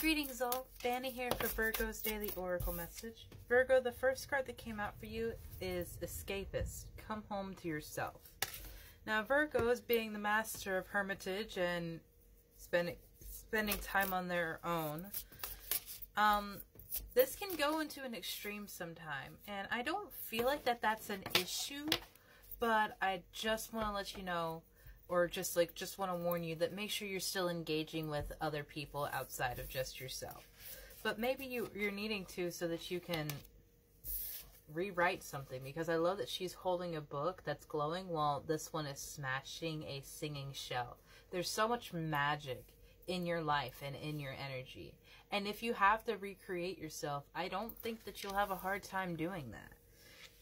Greetings all, Danny here for Virgo's Daily Oracle Message. Virgo, the first card that came out for you is Escapist. Come home to yourself. Now Virgos, being the master of hermitage and spending spending time on their own, um, this can go into an extreme sometime. And I don't feel like that that's an issue, but I just want to let you know or just like just want to warn you that make sure you're still engaging with other people outside of just yourself. But maybe you you're needing to so that you can rewrite something because I love that she's holding a book that's glowing while this one is smashing a singing shell. There's so much magic in your life and in your energy. And if you have to recreate yourself, I don't think that you'll have a hard time doing that.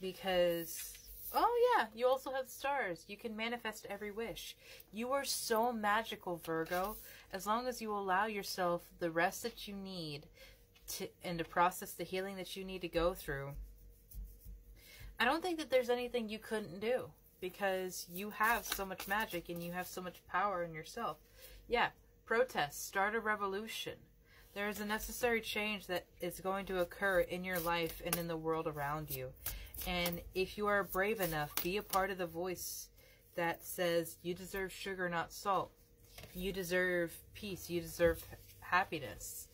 Because Oh, yeah. You also have stars. You can manifest every wish. You are so magical, Virgo. As long as you allow yourself the rest that you need to, and to process the healing that you need to go through, I don't think that there's anything you couldn't do because you have so much magic and you have so much power in yourself. Yeah, protest, start a revolution. There is a necessary change that is going to occur in your life and in the world around you. And if you are brave enough, be a part of the voice that says you deserve sugar, not salt. You deserve peace. You deserve happiness.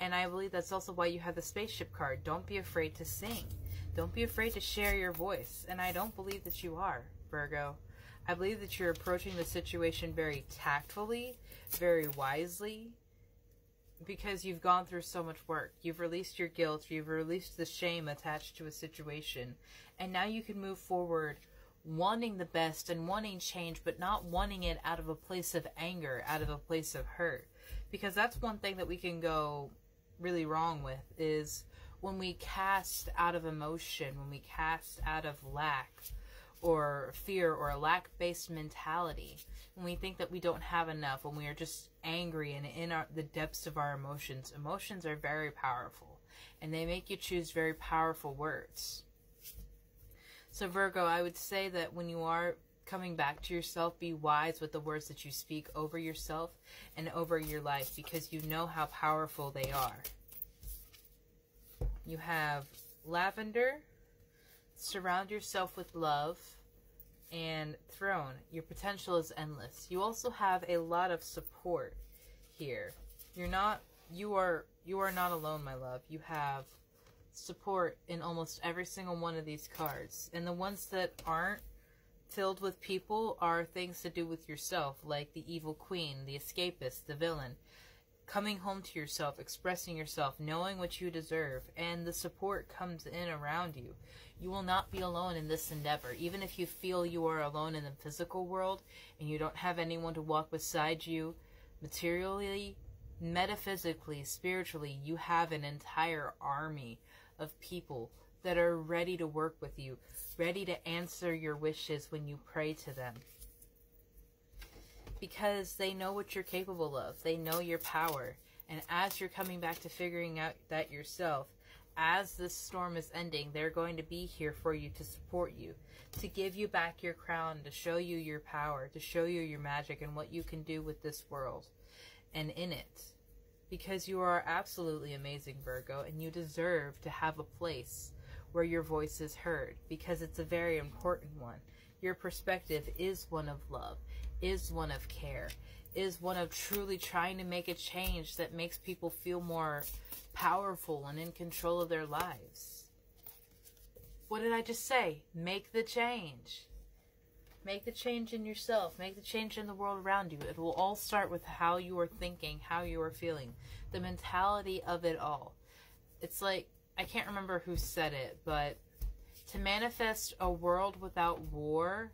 And I believe that's also why you have the spaceship card. Don't be afraid to sing. Don't be afraid to share your voice. And I don't believe that you are, Virgo. I believe that you're approaching the situation very tactfully, very wisely, because you've gone through so much work. You've released your guilt, you've released the shame attached to a situation, and now you can move forward wanting the best and wanting change, but not wanting it out of a place of anger, out of a place of hurt. Because that's one thing that we can go really wrong with is when we cast out of emotion, when we cast out of lack or fear or a lack based mentality, when we think that we don't have enough, when we are just angry and in our, the depths of our emotions, emotions are very powerful and they make you choose very powerful words. So, Virgo, I would say that when you are coming back to yourself, be wise with the words that you speak over yourself and over your life because you know how powerful they are. You have lavender, surround yourself with love and throne. Your potential is endless. You also have a lot of support here. You're not you are you are not alone, my love. You have support in almost every single one of these cards. And the ones that aren't filled with people are things to do with yourself, like the evil queen, the escapist, the villain coming home to yourself, expressing yourself, knowing what you deserve, and the support comes in around you. You will not be alone in this endeavor. Even if you feel you are alone in the physical world and you don't have anyone to walk beside you materially, metaphysically, spiritually, you have an entire army of people that are ready to work with you, ready to answer your wishes when you pray to them because they know what you're capable of. They know your power. And as you're coming back to figuring out that yourself, as this storm is ending, they're going to be here for you to support you, to give you back your crown, to show you your power, to show you your magic and what you can do with this world and in it. Because you are absolutely amazing, Virgo, and you deserve to have a place where your voice is heard because it's a very important one. Your perspective is one of love is one of care, is one of truly trying to make a change that makes people feel more powerful and in control of their lives. What did I just say? Make the change. Make the change in yourself. Make the change in the world around you. It will all start with how you are thinking, how you are feeling, the mentality of it all. It's like, I can't remember who said it, but to manifest a world without war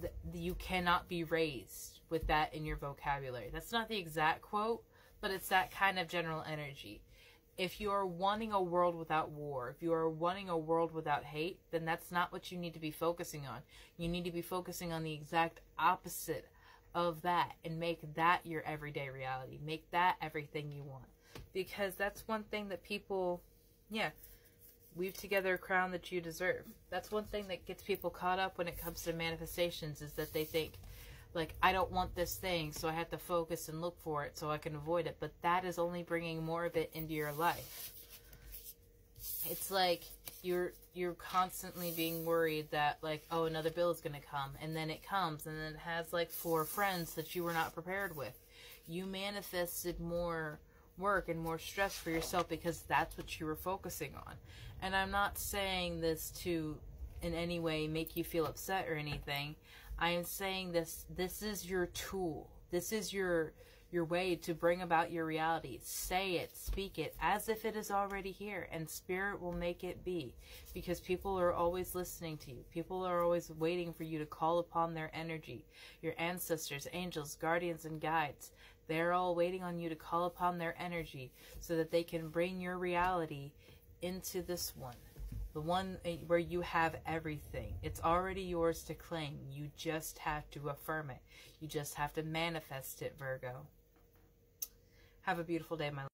th- you cannot be raised with that in your vocabulary. That's not the exact quote, but it's that kind of general energy. If you are wanting a world without war, if you are wanting a world without hate, then that's not what you need to be focusing on. You need to be focusing on the exact opposite of that and make that your everyday reality. Make that everything you want. Because that's one thing that people, yeah, weave together a crown that you deserve. That's one thing that gets people caught up when it comes to manifestations is that they think, like I don't want this thing, so I have to focus and look for it so I can avoid it. But that is only bringing more of it into your life. It's like you're you're constantly being worried that like oh another bill is going to come and then it comes and then it has like four friends that you were not prepared with. You manifested more work and more stress for yourself because that's what you were focusing on. And I'm not saying this to in any way make you feel upset or anything. I am saying this this is your tool. This is your your way to bring about your reality. Say it, speak it as if it is already here, and spirit will make it be. Because people are always listening to you. People are always waiting for you to call upon their energy. Your ancestors, angels, guardians, and guides. They're all waiting on you to call upon their energy so that they can bring your reality into this one. The one eh, where you have everything. It's already yours to claim. You just have to affirm it. You just have to manifest it, Virgo. Have a beautiful day, my